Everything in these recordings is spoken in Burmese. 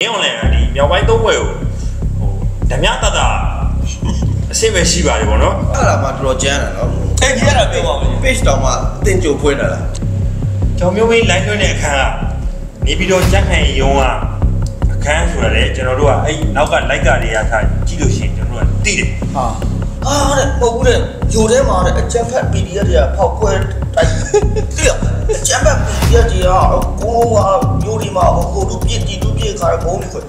မင်း online ကဒီမြောက်ပိုင်းသုံးဘွယ်ကိုဟိုဓမြတတအဆင့်ပဲရှိပါတယ်ဗောနော်အဲ့ဒါမှတော်တော်ကျန်းတယ်နော်အဲ့ဒီအဲ့ဒါပြောပါဦး page တောင်မှတင်ကြိုဖွင့်လာလားကျောင်းမျိုးမင်း line လွှင့်တဲ့အခန်းကနေပြီးတော့ကြက်ခံရုံးကအခန်းဆိုတာလေကျွန်တော်တို့ကအဲ့နောက်က like ကတွေကထားကြည့်လို့ရှိရင်ကျွန်တော်တို့ကသိတယ်ဟာ အာတဲ့ပုတ်ဘူးတဲ့ဂျိုထဲမှာတဲ့အချမ်းဖက် PDF တွေကဖောက်ခွဲတိုက်တိရအချမ်းဖက် PDF တွေကအကုန်လုံးကမျိုးဒီမှာဟိုလူပြစ်တီလူပြစ်ခါဘုံတွေခွဲ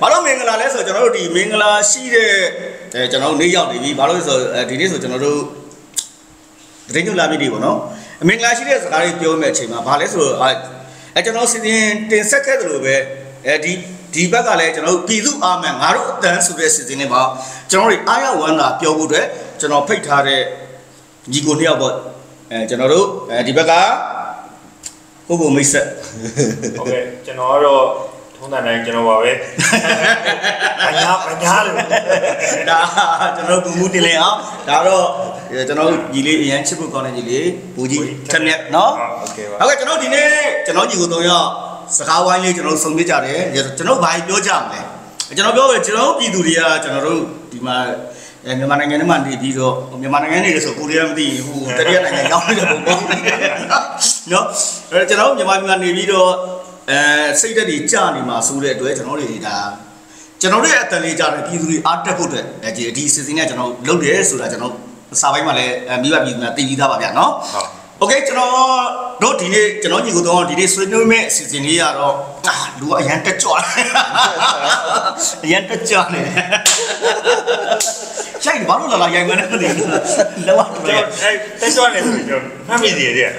ဘာလို့မင်္ဂလာလဲဆိုတော့ကျွန်တော်တို့ဒီမင်္ဂလာရှိတဲ့အဲကျွန်တော်တို့နေ့ရောက်နေပြီဘာလို့လဲဆိုတော့အဲဒီနေ့ဆိုကျွန်တော်တို့တရင်ညလာပြီဒီပေါ့နော်မင်္ဂလာရှိတဲ့စကားလေးပြောမယ့်အချိန်မှာဘာလဲဆိုတော့အဲကျွန်တော်စီစဉ်တင်ဆက်ခဲ့တယ်လို့ပဲအဲဒီဒီဘက်ကလည်းကျွန်တော်တို့ပြည်သူအာမန်ငါတို့အတန်းဆိုတဲ့စီစဉ်လေးမှာကျွန်တော်တို့အားရဝမ်းသာပြောဖို့အတွက်ကျွန်တော်ဖိတ်ထားတဲ့ညီကိုနှစ်ယောက်ပေါ့အဲကျွန်တော်တို့အဲဒီဘက်ကကိုကိုမိတ်ဆက်ဟုတ်ကဲ့ကျွန်တော်ကတော့ ထုံးတိုင်းကျွန်တော်ပါပဲပညာပညာလို့ဒါကျွန်တော်ကူမူတင်လဲအောင်ဒါတော့ကျွန်တော်ညီလေးအရန်ချစ်ဖို့ကောင်းတဲ့ညီလေးဘူကြီးချက်နဲ့နော်ဟုတ်ကဲ့ပါဟုတ်ကဲ့ကျွန်တော်ဒီနေ့ကျွန်တော်ညီကိုတော့ရစကားဝိုင်းလေးကျွန်တော်ဆုံပြကြတယ်ကျွန်တော်ဘာပြောကြမလဲကျွန်တော်ပြောရကျွန်တော်ပြည်သူတွေကကျွန်တော်တို့ဒီမှာအဲမြန်မာနိုင်ငံထဲမှာနေပြီးတော့မြန်မာနိုင်ငံနေလို့ဆိုကိုရီးယားမသိရင်ဟိုတတိယနိုင်ငံရောက်နေတဲ့ပုံပေါ့နော်အဲကျွန်တော်မြန်မာပြည်မှာနေပြီးတော့ အဲစိတ်ဓာတ်တွေကြာနေမှာဆိုတဲ့အတွက်ကျွန်တော်တွေဒါကျွန်တော်တို့ရဲ့အတန်လေးကြာတယ်ပြည်သူတွေအားတက်ဖို့အတွက်အဲဒီဒီစီစဉ်နဲ့ကျွန်တော်လုပ်တယ်ဆိုတာကျွန်တော်စာပိုင်းမှာလည်းမိဘပြည်သူများသိပြီးသားပါဗျာနော် ဟုတ် โอเคကျွန်တော် တို့ဒီနေ့ကျွန်တော်ညီကိုတော့ဒီနေ့ဆွေးနွေးမဲ့အစီအစဉ်လေးကတော့အာလူကအရန်တက်ကြွတယ်အရန်တက်ကြွနေရှိုက်ဘာလို့လာလာရိုင်မနေလဲလောကကျွန်တော့တော်အဲတက်ကြွနေဆိုကျွန်တော်မှတ်မိသေးတယ်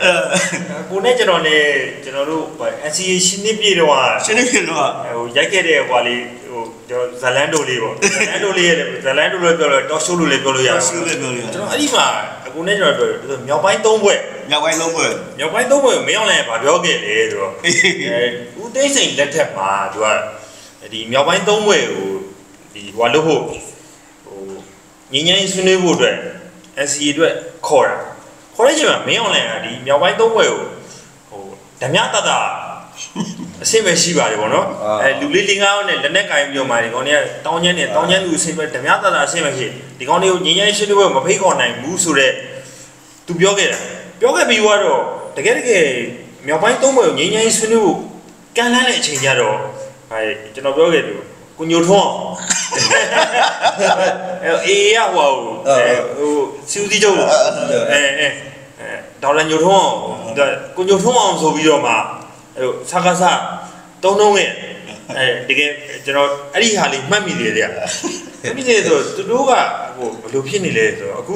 ကိုနဲ့ကျွန်တော်နဲ့ကျွန်တော်တို့ NCA ရှင်းနေပြည့်တော့ရှင်းနေပြီတော့ဟိုရိုက်ခဲ့တဲ့ဟွာလေးဟို ကျွန်တော်ဇလန်တိုလေးပေါ့ဇလန်တိုလေးရဲ့ဇလန်တိုလေးပြောလို့တော့ရှိုးလို့လည်းပြောလို့ရတယ်ရှင်းနေပြီကျွန်တော်အဲ့ဒီမှာအကူနဲ့ကျွန်တော်ပြောတယ်မြောက်ပိုင်း၃ဘွဲ့ညောင်ပိုင်းလုံးပွဲမြောက်ပိုင်း၃ဘွဲ့မင်းအောင်လည်းဗာပြောခဲ့လေဆိုတော့အဲဦးသိန်းစိန်လက်ထက်မှာသူကဒီမြောက်ပိုင်း၃ဘွဲ့ကိုဒီဟွာလို့ဖို့ဟိုငင်းငင်းဆွေးနွေးဖို့အတွက် SCA အတွက်ခေါ်တာခေါ်တဲ့ချိန်မှာမင်းအောင်လည်းဒီမြောက်ပိုင်း၃ဘွဲ့ကိုဟိုဓမြတတ အဆင့်ပဲရှိပါတယ်ဗောနော်အဲလူလေးလေးငါးယောက်နဲ့လက်နဲ့ကင်ပြီးတော့မှဒီကောင်တွေကတောင်းချမ်းနေတောင်းချမ်းသူအဆင့်ပဲဓမြတတအဆင့်ပဲရှိဒီကောင်တွေကိုငင်းငင်းရှင်းလို့မဖိတ်ခေါ်နိုင်ဘူးဆိုတော့သူပြောခဲ့တာပြောခဲ့ပြီးတော့တကယ်တကယ်မြောက်ပိုင်းသုံးဘွယ်ကိုငင်းငင်းဆွေးနွေးဖို့ကမ်းလှမ်းတဲ့အချိန်ကျတော့အဲကျွန်တော်ပြောခဲ့တယ်ကိုညိုထွန်းအဲအေးရဟိုဟိုစူးစီးချုပ်အဲအဲဒေါ်လာညိုထွန်းကိုညိုထွန်းအောင်ဆိုပြီးတော့မှ အဲစကားစားတုံးတုံးရဲ့အဲတကယ်ကျွန်တော်အဲ့ဒီဟာလေးမှတ်မိတယ်တဲ့မှတ်မိတယ်ဆိုသူတို့ကဟိုဘယ်လိုဖြစ်နေလဲဆိုတော့အခု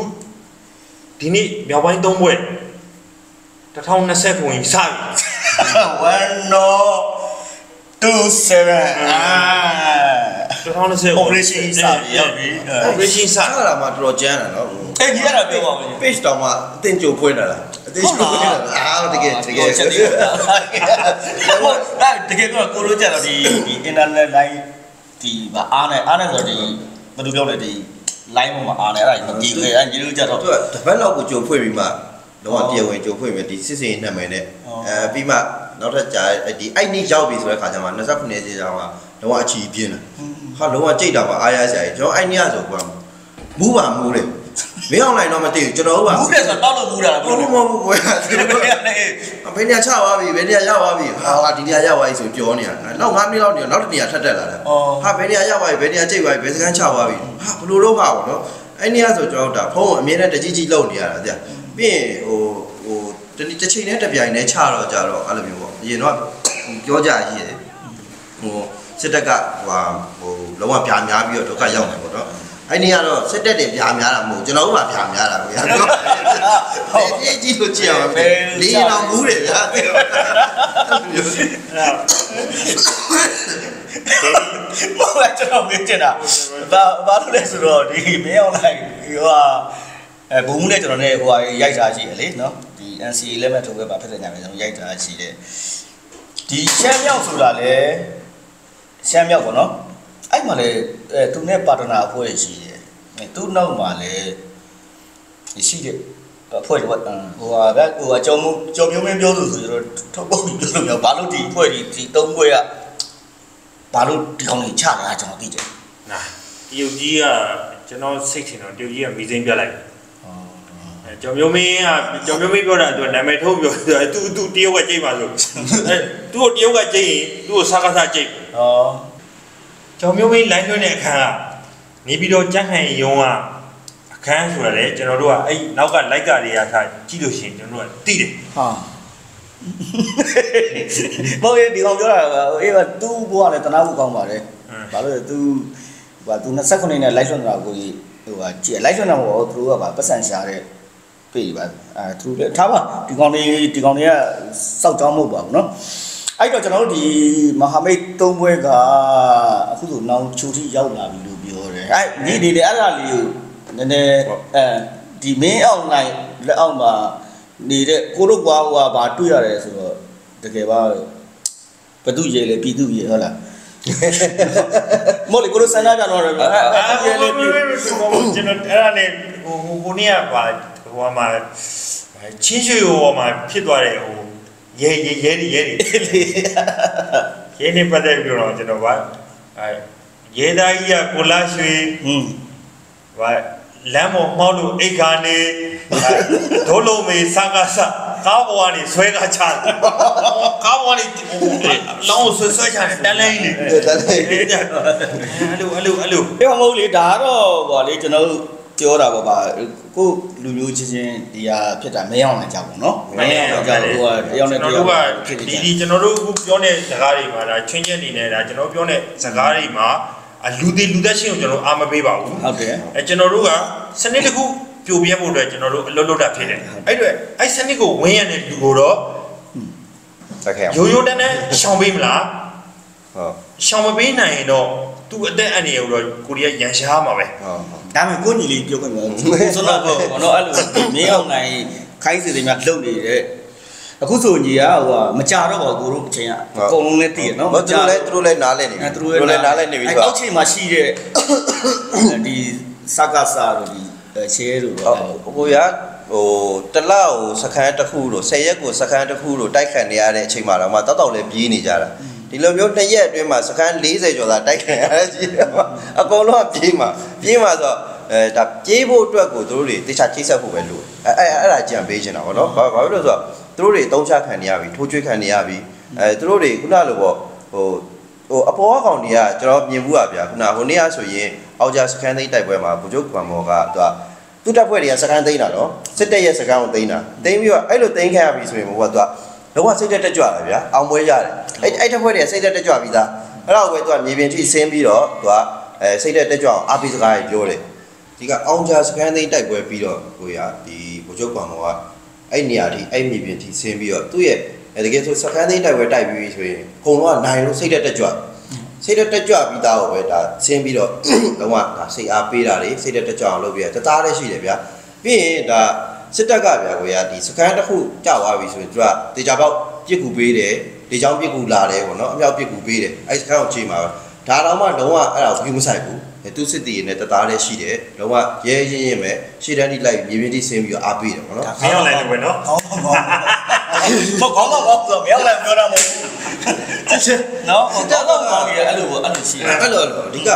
ဒီနေ့မြောက်ပိုင်းသုံးဘွဲ့2020ခုဝင်စပြီ1 no 2 7အာ2020 operation စပြီရောက်ပြီ operation စအဲ့ဒါမှတော်တော်ကျန်းတယ်နော်အဲ့ဒီအဲ့ဒါပြောပါဦး page တောင်မှအတင်ကြိုဖွင့်လာလား အတင်ကြိုဖွင့်လာလားအာတကယ်တကယ်ချက်တည်းအဲ့တကယ်တော့ကိုလိုကြတော့ဒီဒီ internet line ဒီဘာအားနဲ့အားနဲ့ဆိုတော့ဒီဘယ်လိုပြောလဲဒီ line ပေါ်မှာအားနဲ့အဲ့ဒါမကြည့်ဘူးအဲ့ညီလိုကြတော့သူကတပတ်လောက်ကိုကြိုဖွင့်ပြီးမှတော့တရားဝင်ကြိုဖွင့်ပြီးဒီစစ်စင်နှံ့မယ်နဲ့အဲပြီးမှနောက်ထပ်ကြာဒီအဲ့နေ့ရောက်ပြီဆိုတဲ့ခါကျမှ29ရက်ကြာမှတော့အချီပြင်းလာဟာလုံးဝကြိတ်တာပါအားရစရာကြီးကျွန်တော်အဲ့နေ့ကဆိုကွာမူးပါမူးတယ် မင်းအောင်လိုက်တော့မသိဘူးကျွန်တော်တို့ကဘူးတယ်ဆိုတော့တောက်လို့ဘူးတာဘုံဘုံဘုံကွာဒီလိုမျိုးနဲ့ဘယ်နေရာချသွားပြီဘယ်နေရာရောက်သွားပြီဟာဒီနေရာရောက်သွားပြီဆိုပြောနေတာနောက်9မိနစ်လောက်နေနောက်တစ်နေရာထပ်တက်လာတယ်ဟာဘယ်နေရာရောက်သွားပြီဘယ်နေရာကြိတ်သွားပြီဘယ်စကန်ချသွားပြီဟာဘလို့တော့ပါဘောနော်အဲ့နေရာဆိုကျွန်တော်ဒါဖုန်းအမြဲတမ်းတကြီးကြီးလုံနေရတာကြာပြီးရင်ဟိုဟိုတစ်ချိန်နဲ့တစ်ပြိုင်နဲ့ချတော့ကြတော့အဲ့လိုမျိုးပေါ့အရင်တော့ပြောကြရည်ဟိုစစ်တပ်ကဟိုဟိုလုံးဝပြာများပြီးတော့ဒုက္ခရောက်နေပေါ့နော် အဲ့ဒီကတော့စစ်တက်တယ်ပြာများတာမဟုတ်ကျွန်တော်တို့ကပြာများတာဗျာဟုတ်ဒီကြီးကိုကြည့်အောင်လေးတော်မူးတယ်ဗျာဘာလဲကျွန်တော်မြင်ချင်တာဘာဘာလို့လဲဆိုတော့ဒီမင်းအောင်လိုက်ဟိုဟာအဲဘုံမှုနဲ့ကျွန်တော်နဲ့ဟိုဟာရိုက်တာရှိတယ်လေနော်ဒီ NCA လက်မှတ်ထိုးပဲပါဖြစ်တဲ့ညမှာကျွန်တော်ရိုက်တာရှိတယ်ဒီရှမ်းမြောက်ဆိုတာလေရှမ်းမြောက်ပေါ့နော်အဲ့မှာလေအဲသူနဲ့ပါတနာအဖွဲ့ရှိတယ်အဲ သူနောက်မှာလေရှိတယ်အဖွဲ့ကဟိုဟာကဟိုအကြောင်းကြောင်မျိုးမင်းပြောသူဆိုတော့ထုတ်ပုတ်ပြီးပြောလို့မျိုးဘာလို့ဒီအဖွဲ့ဒီဒီသုံးဖွဲ့ကဘာလို့ဒီကောင်ကြီးချတာကျွန်တော်သိတယ်နာတရုတ်ကြီးကကျွန်တော်စိတ်ထင်တော့တရုတ်ကြီးကမိစိမ့်ပြလိုက်အဲကျော်မျိုးမင်းကကျော်မျိုးမင်းပြောတာသူကနာမည်ထုတ်ပြောတယ်သူသူတရုတ်ကကြိတ်ပါဆိုအဲသူ့ကိုတရုတ်ကကြိတ်ရင်သူ့ကိုစကားစားကြိတ်ဩကျော်မျိုးမင်းလိုင်းလွှဲတဲ့အခန်းက နေပြီးတော့ကြက်ဟန်ယုံကအခန်းဆိုတာလေကျွန်တော်တို့ကအဲ့နောက်ကလိုက်ကတွေကထားကြည့်လို့ရှိရင်ကျွန်တော်တို့ကတိတယ် ဟာမောင်ရဲ့ဒီကောင်ပြောတာကအေးကသူ့ဘဝလည်းတနာဖို့ကောင်းပါတယ်ဘာလို့လဲသူဟိုသူ29နဲ့လိုက်လွှတ်တာကိုကြီးဟိုဟာကြည့်လိုက်လွှတ်တာမဟုတ်သူတို့ကပါပတ်စံရှာတဲ့ပြေးပါအဲသူတို့လည်းထားပါဒီကောင်လေးဒီကောင်လေးကစောက်ကြောင်းမဟုတ်ပါဘူးเนาะအဲ့တော့ကျွန်တော်တို့ဒီမဟာမိတ်သုံးဘွဲကအခုဆိုနောင်ချူတီရောက်လာပြီလို့ပြောတယ် ို့ အဲ့ဒီဒီလေအဲ့ဒါလေးကိုနည်းနည်းအဲဒီမင်းအောင်နိုင်လက်အောက်မှာနေတဲ့ကိုတို့ကွာဟိုကဘာတွေ့ရတယ်ဆိုတော့တကယ်ပါဘသူရေလေပြည်သူရေဟုတ်လားမော်လီကိုတို့စန္ဒကြတော့အဲ့အာရေလေလေပြပြည်ကျွန်တော်အဲ့ဒါနဲ့ဟိုဟိုကိုနေကပါဟိုမှာချင်းရွှေဟိုမှာဖြစ်သွားတဲ့ဟိုရဲရဲရဲရဲရဲရဲနေပတ်သက်ပြီးတော့ကျွန်တော်ကအဲ ရဲသားကြီးကကိုလာရွှေ ဟွန်း ဗာလမ်းပေါ်မှောက်လို့အိတ်ခါနေဒိုးလုံးမေစကားစကားပေါ်ကနေဆွဲကားချတယ်ကားပေါ်ကနေလောင်းဆွဲဆွဲချတယ်တန်းလဲကြီးလေ တန်းလဲကြီး အဲ့လိုအဲ့လိုအဲ့လို ပြောမဟုတ်လေဒါကတော့ဗောလေကျွန်တော်တို့ပြောတာပေါ့ဗာကိုလူမျိုးချင်းချင်းဒီဟာဖြစ်တာမရောက်နိုင်ကြဘူးเนาะကြောက်ဟိုကတယောက်နဲ့တ ကျွန် ယော တော် က် တို့က ဖြစ်နေ ဒီ ကြ ဒီကျွန်တော်တို့အခုပြောတဲ့စကားတွေမှာဒါချင်းချင်းအနေနဲ့ဒါကျွန်တော်ပြောတဲ့စကားတွေမှာ အလူတွေလူသက်ရှင်ကိုကျွန်တော်အာမပေးပါဘူးဟုတ်တယ်အဲကျွန်တော်တို့ကစနစ်တစ်ခုပြိုပြဲဖို့အတွက်ကျွန်တော်တို့အလုပ်လုပ်တာဖြစ်တယ်အဲ့တော့အဲ့စနစ်ကိုဝင်းရတဲ့လူကိုတော့တက်ခဲ့အောင်ရိုးရိုးတန်းတန်းရှောင်ပေးမလားဟုတ်ရှောင်မပေးနိုင်ရင်တော့သူ့အသက်အန္တရာယ်ကိုတော့ကိုရီးယားရန်ရှားမှာပဲဟုတ်ဒါမှကိုညီလေးပြောခွင့်မရဘူးဆိုတော့ဘောနော်အဲ့လိုမင်းအောင်နိုင်ခိုင်းစီတွေများလှုပ်နေတဲ့ အခုဆိုညီကဟိုကမကြတော့ပါဘူးကိုတို့အချိန်ကအကုန်လုံးလည်းသိရနော်မကြလည်းသူတို့လည်းနားလည်နေပြီသူတို့လည်းနားလည်နေပြီဆိုတော့အောက်ချိန်မှာရှိတဲ့ဒီစကားစာတို့ဒီရှဲတို့ဟိုရဟိုတလောက်စခန်းတစ်ခုလို့10ရက်ကိုစခန်းတစ်ခုလို့တိုက်ခတ်နေရတဲ့အချိန်မှာတော့မှတောက်တောက်လည်းပြေးနေကြတာဒီလိုမျိုးတစ်ရက်အတွင်းမှာစခန်း40ကျော်သာတိုက်ခတ်ရရှိတယ်အကုန်လုံးကပြေးမှာပြေးမှာဆိုတော့အဲဒါပြေးဖို့အတွက်ကိုတို့တွေတခြားချိတ်ဆက်ဖို့ပဲလို့အဲအဲအဲ့ဒါကြံပေးချင်တာဗောနော်ဘာဘာဖြစ်လို့ဆိုတော့ သူတို့တွေတုံးချခံနေရပြီထိုးချွေးခံနေရပြီအဲသူတို့တွေခုနလိုပေါ့ဟိုဟိုအပေါ်အကောင်တွေကကျွန်တော်မြင်ဘူးอ่ะဗျာခုနဟိုနေ့ကဆိုရင်အောက်ကြစကန်သိမ်းတိုက်ပွဲမှာဘုချုပ်ကွန်မော်ကသူကသူ့တပ်ဖွဲ့တွေကစကန်သိမ်းတာနော်စစ်တပ်ရဲ့စကန်ကိုသိမ်းတာသိမ်းပြီးတော့အဲ့လိုသိမ်းခဲ့ရပြီဆိုရင်ဘုကသူကလုံးဝစိတ်သက်တက်ကြွတယ်ဗျာအောင်ပွဲရတယ်အဲ့အဲ့တပ်ဖွဲ့တွေကစိတ်သက်တက်ကြွပြီးသားအဲ့တော့ပဲသူကမြေပြင်ထိဆင်းပြီးတော့သူကအဲစိတ်သက်တက်ကြွအောင်အားပေးစကားကြီးပြောတယ်ဒီကအောင်ကြစကန်သိမ်းတိုက်ပွဲပြီးတော့ဟိုရဒီဘုချုပ်ကွန်မော်က အဲ့နေရာထိအဲ့မြေပြင်ထိဆင်းပြီးတော့သူ့ရဲ့တကယ်ဆိုစကန်သိမ်းတိုက်ပွဲတိုက်ပြီးပြီဆိုရင်အကုန်လုံးကနိုင်လို့စိတ်သက်တက်ကြွစိတ်တက်တက်ကြွပြီးသားကိုပဲဒါဆင်းပြီးတော့လုံးဝဒါစိတ်အားပေးတာလေစိတ်တက်တက်ကြွအောင်လုပ်ပြီးတော့တသားလည်းရှိတယ်ဗျာပြီးရင်ဒါစစ်တပ်ကဗျာကိုရဒီစကန်တစ်ခုကြောက်သွားပြီဆိုရင်သူကတေချာပေါက်ပြစ်ကူပေးတယ်လေချောင်းပြစ်ကူလာတယ်ပေါ့နော်အမြောက်ပြစ်ကူပေးတယ်အဲစကန်ကိုချိန်မှာပဲဒါတော့မှလုံးဝအဲ့ဒါကိုဘူးမဆိုင်ဘူး သူစစ်တီရနဲ့တသားလည်းရှိတယ်လုံးဝရဲရင်ရင်ပဲရှေ့တန်းထိလိုက်မြေပြင်ထိဆင်းပြီးတော့အားပေးတယ်ပေါ့နော်မရောက်နိုင်လို့ပဲနော်ကောင်းပါကောင်းမကောင်းတော့ဆိုမရောက်လည်းပြောတာမဟုတ်ဘူးချစ်နော်ဟိုတော့တော့ကောင်းပြီအဲ့လိုအဲ့လိုရှိတယ်အဲ့လိုအဲ့လိုအဓိက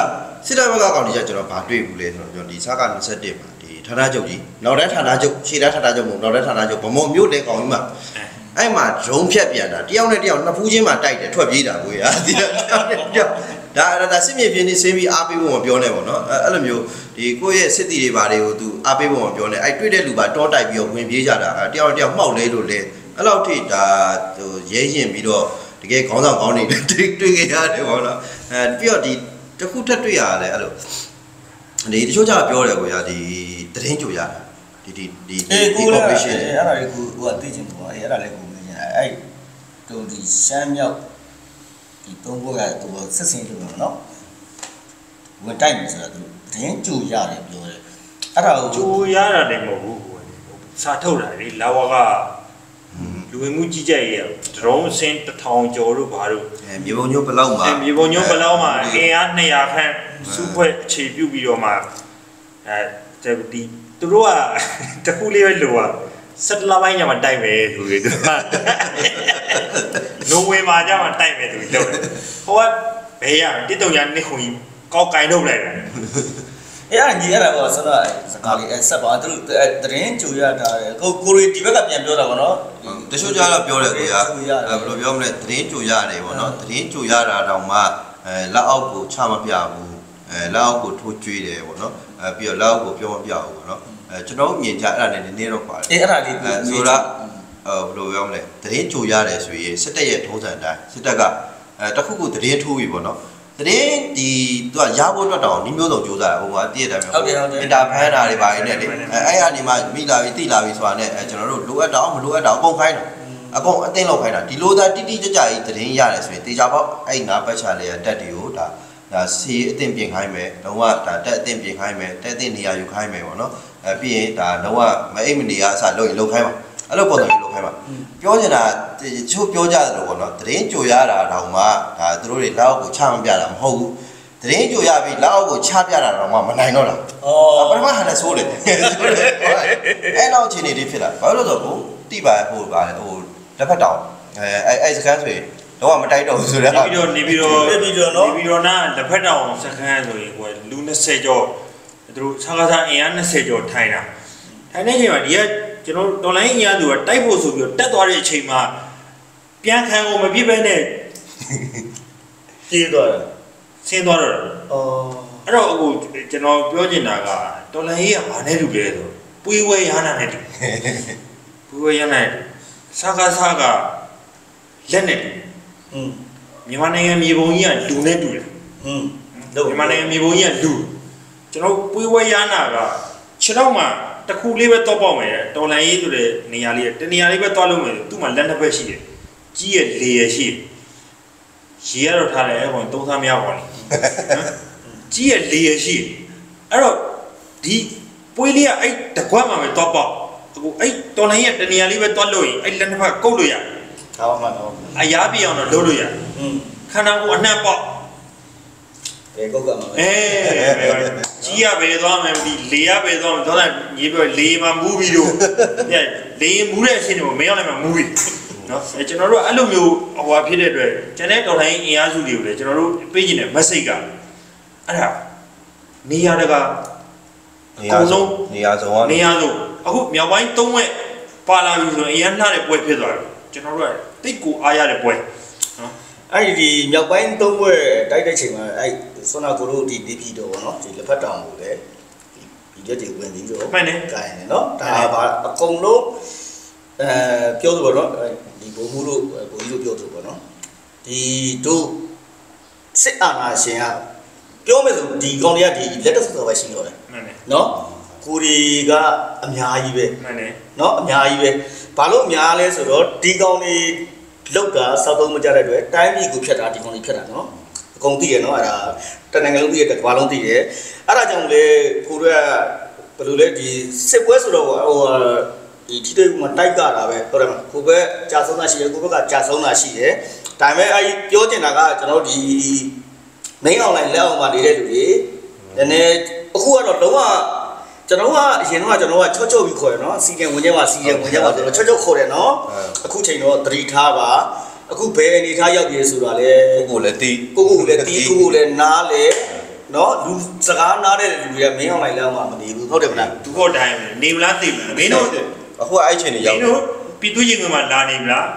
စစ်တပ်ဘက်ကကောင်ကြီးကကျွန်တော်ဗာတွေ့ဘူးလေဆိုတော့ကျွန်တော်ဒီစကား21မှာဒီဌာနချုပ်ကြီးနောက်တန်းဌာနချုပ်ရှေ့တန်းဌာနချုပ်မဟုတ်နောက်တန်းဌာနချုပ်ဗမော်မြို့လေကောင်ကြီးမှာအဲ့မှာဒရုန်းဖြတ်ပြန်တာတယောက်နဲ့တယောက်နှစ်ဖူးချင်းမှာတိုက်တယ်ထွက်ပြေးတာကိုရဒီတ ယောက်နဲ့တယောက်ဒါဒါစစ်မြေပြင်နေဆင်းပြီးအားပေးဖို့မပြောနဲ့ပေါ့နော်အဲ့အဲ့လိုမျိုးဒီကိုယ့်ရဲ့စစ်တီတွေဘာတွေကိုသူအားပေးဖို့မပြောနဲ့အဲ့တွေ့တဲ့လူပါတောတိုက်ပြီးတော့ဝင်ပြေးကြတာအဲ့တယောက်နဲ့တယောက်မှောက်လဲလို့လေအဲ့လောက်ထိဒါဟိုရဲရင်ပြီးတော့တကယ်ခေါင်းဆောင်ကောင်းနေတယ်တွေ့တွေ့ခဲ့ရတယ်ပေါ့နော်အဲပြီးတော့ဒီတစ်ခုထပ်တွေ့ရတယ်အဲ့လိုဒီတချို့ကြပြောတယ်ကိုရဒီတရင်ကြိုရတယ်ဒီဒီဒီအေးကိုလည်းအဲ့ corporation တွေဒါလေးကိုဟိုကသိချင်ပေါ့အဲ့ဒါလေးကိုမင်းအဲ့တို့ဒီရှမ်းမြောက် ဒီသုံးဘက်ကဟိုဆက်စင်းလို့နော်ဝင်တိုက်မယ်ဆိုတာသူတရင်ကြူရတယ်ပြောတယ်အဲ့ဒါကိုကျိုးရတာလည်းမဟုတ်ဘူးကွယ်စာထုတ်တာလေလာဝကလူဝင်မှုကြီးကြပ်ရဲ့ဒရုန်းစင်းတစ်ထောင်ကျော်တို့ဘာတို့အဲမြေပုံညိုဘလောက်မှာအဲမြေပုံညိုဘလောက်မှာအင်အား200ခန့်စုဖွဲ့အခြေပြုပြီးတော့မှအဲဒီသူတို့ကတခုလေးပဲလိုอ่ะ စက်တလာပိုင်းညမှာတိုက်မယ်သူတွေသူကနိုဝင်ဘာညမှာတိုက်မယ်သူတွေလုပ်တယ်ဟိုကဘယ်ရတစ်တုံညာနှစ်ခုကြီးကောက်ကင်ထုတ်လိုက်တယ်အဲ့ဒါညီအဲ့ဒါကဆက်တော့စကားလေးဆက်ပါသူတို့တရင်ကြိုရတာကိုကိုရီဒီဘက်ကပြန်ပြောတာဗောနော်တချို့ကြတော့ပြောတယ်ကွာအဲဘယ်လိုပြောမလဲသတင်းကြိုရတယ်ပေါ့နော်သတင်းကြိုရတာတောင်မှအဲလက်အောက်ကိုချမပြဘူးအဲလက်အောက်ကိုထိုးကျွေးတယ်ပေါ့နော်အဲပြီးတော့လက်အောက်ကိုပြောမပြဘူးပေါ့နော် အဲကျွန်တော်မြင်ကြအဲ့ဒါနဲ့နည်းနည်းတော့ပါတယ်အေးအဲ့ဒါလေးအဲဆိုတာအဲဘယ်လိုပြောမလဲသတင်းကြိုရတယ်ဆိုရင်စစ်တပ်ရဲ့ထုံးစံတိုင်းစစ်တပ်ကအဲတစ်ခုခုသတင်းထိုးပြီပေါ့နော်သတင်းဒီသူကရဖို့အတွက်တောင်နှီးမျိုးစုံစူးစမ်းတာဟိုမှာတည့်ရတယ်မျိုးအင်တာဖန်တာတွေပါနေတယ်လေအဲအဲ့ဟာဒီမှာမိလာပြီတိလာပြီဆိုတာနဲ့အဲကျွန်တော်တို့လိုအပ်တော့မလိုအပ်တော့အကုန်ခိုင်းတော့အကုန်အသိလောက်ခိုင်းတာဒီလိုသာတိတိကျကျကြီးသတင်းရတယ်ဆိုရင်တေချာပေါက်အဲ့ငါပတ်ချလေးရတက်တွေကိုဒါဒါစီအသင့်ပြင်ခိုင်းမယ်တော့ကဒါတက်အသင့်ပြင်ခိုင်းမယ်တက်အသင့်နေရာယူခိုင်းမယ်ပေါ့နော် အဲပြီးရင်ဒါတော့မအိမ်မနေရအစားလုပ်ရင်လုပ်ခိုင်းပါအဲ့လိုပုံစံမျိုးလုပ်ခိုင်းပါပြောချင်တာချို့ပြောကြတယ်လို့ပေါ့နော်သတင်းကြိုရတာတောင်မှဒါသူတို့တွေလောက်ကိုချမပြတာမဟုတ်ဘူးသတင်းကြိုရပြီးလောက်ကိုချပြတာတော့မှမနိုင်တော့တာအော်ပထမဟာနဲ့ဆိုးလေအဲ့လောက်ချင်းနေလေးဖြစ်လာဘာလို့လဲဆိုတော့တိပါဟိုပါလေဟိုတစ်ဖက်တောင်အဲအဲ့အဲ့စကန်ဆိုရင်တော့မတိုက်တော့ဘူးဆိုတော့နေပြီးတော့နေပြီးတော့နေပြီးတော့နော်နေပြီးတော့နာလက်ဖက်တောင်စခန်းဆိုရင်ကွယ်လူ20ကျော် သူတို့ဆာကစားအင်အား20ကျော်ထိုင်တာထိုင်တဲ့အချိန်မှာဒီကကျွန်တော်တော်လိုင်းအင်အားသူကတိုက်ဖို့ဆိုပြီးတော့တက်သွားတဲ့အချိန်မှာပြန်ခံကိုမပြစ်ဘဲနဲ့ ပြေးသွားတယ် ဆင်းသွားတော့တယ် အော် အဲ့တော့အခုကျွန်တော်ပြောချင်တာကတော်လိုင်းကြီးကဘာနဲ့တူလဲဆိုပွေးဝဲရဟနာနဲ့တူပွေးဝဲရဟနာနဲ့တူဆာကစားကလက်နဲ့တူ อืม မြန်မာနိုင်ငံမြေပုံကြီးကလူနဲ့တူတယ် อืม မြန်မာနိုင်ငံမြေပုံကြီးကလူ ကျွန်တော်ပွေးဝဲရနာကခြေတော့မှတစ်ခုလေးပဲတော့ပေါက်မယ်တော်လန်ရေးဆိုတဲ့နေရာလေးတနေရာလေးပဲသွားလို့မယ်သူ့မှာလက်နှစ်ဖက်ရှိတယ်ကြီးရဲ့လေရရှိတယ်ရေရတော့ထားတယ်အဲ့ကောင်သုံးစားမရပါဘူးကြီးရဲ့လေရရှိတယ်အဲ့တော့ဒီပွေးလေးကအဲ့တကွက်မှာပဲတော့ပေါက်အခုအဲ့တော်လန်ရေးတနေရာလေးပဲသွားလို့ရင်အဲ့လက်နှစ်ဖက်ကုတ်လို့ရဒါမှမဟုတ်အရာပြအောင်တော့လုပ်လို့ရอืมခန္ဓာကိုယ်အနှံ့ပေါက် ဘယ်ကုတ်ကမှာပဲအဲကြီးရပဲသွားမယ်ဒီလေရပဲသွားမယ်သွားတယ်ညီပြောလေမှာမူးပြီးတော့ညလေမူးတဲ့အချိန်တွေမရောက်နိုင်မှာမူးပြီးနော်အဲကျွန်တော်တို့အဲ့လိုမျိုးဟိုဟာဖြစ်တဲ့အတွက်ကျန်တဲ့တော်လိုင်းအင်အားစုတွေကိုလည်းကျွန်တော်တို့ပေးကျင်တဲ့ message ကအဲ့ဒါနေရာတကာနေရာဆုံးနေရာဆုံးကနေရာဆုံးအခုမြောက်ပိုင်း၃ဝက်ပါလာပြီဆိုရင်အရင်နှားတဲ့ပွဲဖြစ်သွားတယ်ကျွန်တော်တို့ကတိတ်ကိုအားရတဲ့ပွဲနော်အဲ့ဒီမြောက်ပိုင်းသုံးဘွဲတိုက်တဲ့ချိန်မှာအဲ့ ဆွနာကိုတို့ဒီနေပြည်တော်ဗောနော်ဒီလက်ဖက်တောင်ကိုလည်းဒီရက်တွေဝင်ပြီးတော့ မှန်တယ် ကိုင်းတယ်နော်ဒါပါအကုန်လုံးအဲပြောသူဗောနော်ဒီဘုံမှုတို့ဘုံကြီးတို့ပြောသူဗောနော်ဒီတို့စစ်အာဏာရှင်ကပြောမယ်ဆိုဒီကောင်တွေကဒီလက်တော့ဆိုပဲရှိတော့တယ် မှန်တယ် နော်ကိုဒီကအများကြီးပဲ မှန်တယ် เนาะအများကြီးပဲဘာလို့အများလဲဆိုတော့ဒီကောင်တွေလောက်တာစောက်သုံးမကြတဲ့အတွက်တိုင်းပြည်ကိုဖြတ်တာဒီကောင်တွေဖြတ်တာเนาะ အကုန်သိရနော်အဲ့ဒါတနိုင်ငံလုံးသိရတကဘာလုံးသိရအဲ့ဒါကြောင့်လေကိုတို့ကဘယ်လိုလဲဒီစစ်ပွဲဆိုတော့ဟိုဒီထိတွေ့မှာတိုက်ကြတာပဲဟုတ်တယ်မကိုဘက်ကြာဆုံးတာရှိတယ်ကိုဘက်ကကြာဆုံးတာရှိတယ်ဒါပေမဲ့အဲ့ပြောချင်တာကကျွန်တော်ဒီ main online လက်အောင်မှာနေတဲ့လူတွေနည်းနည်းအခုကတော့လုံးဝကျွန်တော်ကအရင်တော့ကျွန်တော်ကချော့ချော့ပြီးခေါ်ရနော်စီကံဝင်ကြပါစီကံဝင်ကြပါဆိုတော့ချော့ချော့ခေါ်တယ်နော်အခုချိန်တော့သတိထားပါ အခုဘယ်အနေထားရောက်ပြီဆိုတာလဲကိုကိုလည်းတီးကိုကိုလည်းတီးကိုကိုလည်းနားလေနော်လူစကားနားတဲ့လူတွေက main online လက်အောင်မှာမနေဘူးဟုတ်တယ်မလားသူတို့တိုင်းပဲနေမလားသိမလားမင်းတို့အခုအဲ့ချိန်တွေမရောက်င်းတို့ပြည်သူရင်ကမှလာနေမလား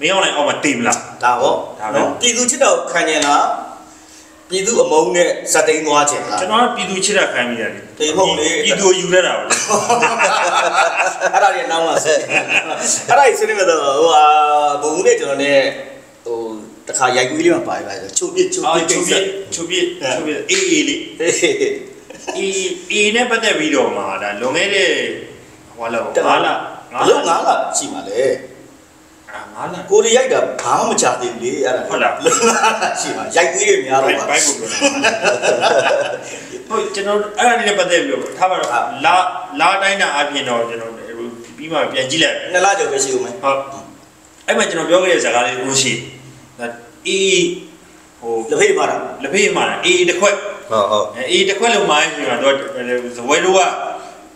မင်းအောင်လိုက်အောင်မသိမလားဒါပေါ့ဒါပဲနော်ပြည်သူချစ်တော်ခံရင်လား ပြည်သူအမုန်းနဲ့ဇက်သိမ်းသွားခြင်းလားကျွန်တော်ကပြည်သူချစ်တာခံမိရတယ်ဒီဟုတ်လေပြည်သူယူရတာပါလေအဲ့ဒါကြီးနောက်လာဆက်အဲ့ဒါကြီးဆွေးနွေးမယ်တော့ဟိုဟာဘုံနဲ့ကျွန်တော်နဲ့ဟိုတခါရိုက်ကူးလေးမှာပါပါဆိုချုပ်ပြစ်ချုပ်အော်ပြစ်ချုပ်ပြချုပ်ပြချုပ်ပြအေးအေးလေးဟေးဟေးဟေးအေးအေးနဲ့ပတ်သက်ပြီးတော့မှဒါလွန်ခဲ့တဲ့ဟိုလောက်ငါးလဘလို့ငါးလာရှိပါလေ ငအာငါးလကိုရီရိုက်တာဘာမှမချသေးဘူးလေအဲ့ဒါဟုတ်လားရှိပါရိုက်သေးတယ်များဘိုတော့က်ပါဘိုက်ကိုပြောဟုတ်ကျွန်တော်အဲ့ဒါလေးနဲ့ပတ်သက်ပြီးတော့ထားပါတော့လာလာတိုင်းတာအပြင်တော့ကျွန်တော်ပြီးမှပြန်ကြည့်လိုက်နှစ်လကျော်ပဲရှိဦးမယ်ဟုတ်အဲ့မှာကျွန်တော်ပြောခဲ့တဲ့ဇာတ်ကားလေးကိုရှိဒါအေးဟိုလက်ဖေးပါတာလက်ဖေးမှာအေးတစ်ခွက်ဟုတ်ဟုတ်အဲအေးတစ်ခွက်လုံးမိုင်းပြီးတော့ဇဝဲတို့က